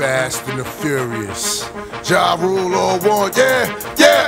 Fast and the Furious. Ja Rule or one, yeah, yeah.